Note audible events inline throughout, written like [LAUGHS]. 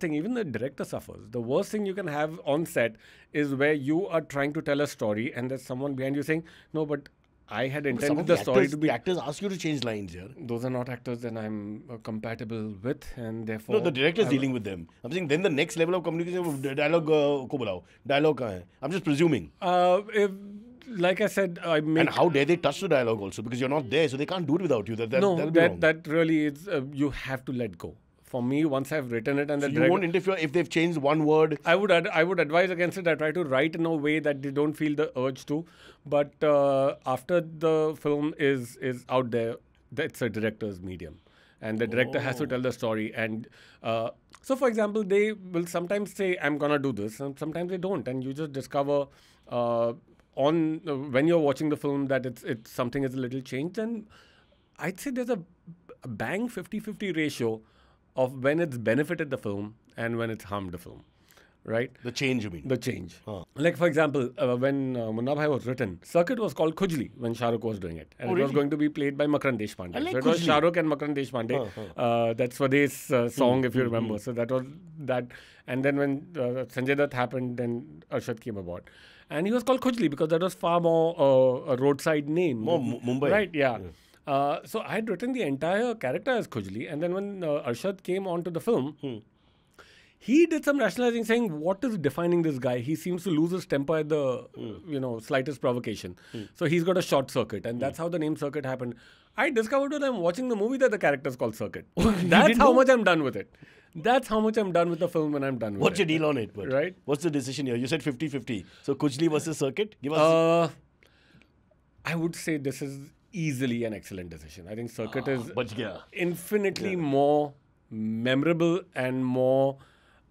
thing. Even the director suffers. The worst thing you can have on set is where you are trying to tell a story and there's someone behind you saying, "No, but I had Some intended of the, the story actors, to be." the actors ask you to change lines here. Those are not actors that I'm uh, compatible with, and therefore. No, the director is I- dealing with them. I'm saying then the next level of communication, dialogue uh, को बुलाओ. Dialogue कहाँ है? I'm just presuming. Uh, if, like I said, I make And how dare they touch the dialogue also because you're not there, so they can't do it without you. That, that, no, that'll be wrong. that that really is. Uh, you have to let go. For me, once I've written it and the so you won't interfere if they've changed one word. I would ad- I would advise against it. I try to write in a way that they don't feel the urge to. But uh, after the film is is out there, that's a director's medium, and the director has to tell the story. And uh, so, for example, they will sometimes say, "I'm gonna do this," and sometimes they don't, and you just discover. Uh, on uh, when you're watching the film that it's it's something is a little changed and I'd say there's a, a bang 50-50 ratio of when it's benefited the film and when it's harmed the film, right? The change, you mean? The change. Like for example, uh, when uh, Munna Bhai was written, Circuit was called Khujli when Shah Rukh was doing it, and Oh, it was going to be played by Makrand Deshpande. Like so it was Khujli. Shah Rukh and Makrand Deshpande. Uh, that's Swadesh uh, song, if you remember. So that was that. And then when uh, Sanjay Dutt happened, then Arshad came about. And he was called Khujli because that was far more uh, a roadside name. More Mu- Mumbai. Right, yeah. Uh, so I had written the entire character as Khujli, and then when uh, Arshad came onto the film, he did some rationalizing, saying, "What is defining this guy? He seems to lose his temper at the, you know, slightest provocation. So he's got a short circuit, and that's how the name Circuit happened." I discovered when I'm watching the movie that the character is called Circuit. [LAUGHS] that's how know? much I'm done with it. That's how much I'm done with the film when I'm done with What's it. What's your deal on it? But Right. What's the decision here? You said 50-50. So Khujli versus Circuit? Give us. Uh, I would say this is easily an excellent decision. I think circuit ah, is infinitely yeah. more memorable and more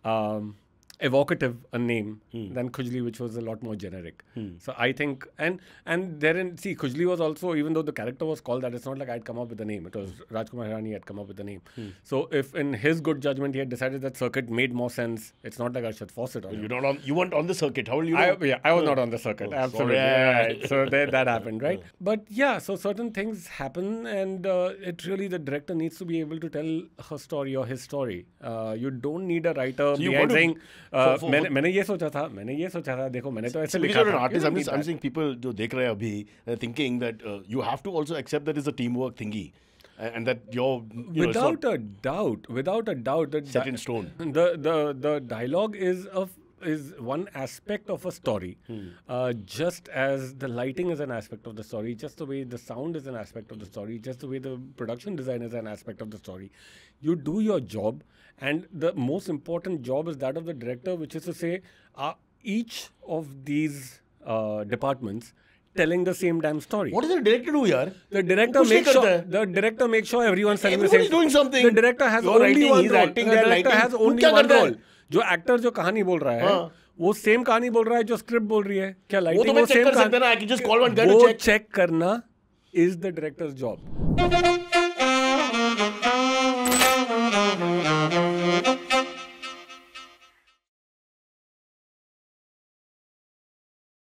um, evocative a name than Khujli, which was a lot more generic. So I think, and and therein, see, Khujli was also, even though the character was called that, it's not like I'd come up with the name. It was Rajkumar Hirani had come up with the name. So if in his good judgment he had decided that circuit made more sense, it's not like Arshad Fawcett on you don't on. You weren't on the circuit. How will you? I, yeah, I was not on the circuit. absolutely. Yeah, right. So there, that happened, right? But yeah, so certain things happen, and uh, it really the director needs to be able to tell her story or his story. Uh, you don't need a writer you behind saying, मैंने मैंने ये सोचा था, मैंने ये सोचा था. देखो, मैंने तो ऐसे Because लिखा you're an था. artist, You I'm don't just need I'm that. saying people जो देख रहे हैं अभी uh, thinking that uh, you have to also accept that it's a teamwork thingy, and, and that you're you know, it's not without a doubt, without a doubt, the set di- in stone. the the the dialogue is of is one aspect of a story, hmm. uh, just as the lighting is an aspect of the story, just the way the sound is an aspect of the story, just the way the production design is an aspect of the story. You do your job, and the most important job is that of the director, which is to say, are each of these uh, departments telling the same damn story. What does the director do here? The director makes sure the director makes sure everyone's telling Everyone the same. Is doing something. The director has You're only writing, one role. Acting, the director has only one role. जो actor जो कहानी बोल रहा है हाँ। वो same कहानी बोल रहा है जो स्क्रिप्ट बोल रही है। क्या वो लाइटिंग तो है? वो चेक करना इज़ द डायरेक्टर्स जॉब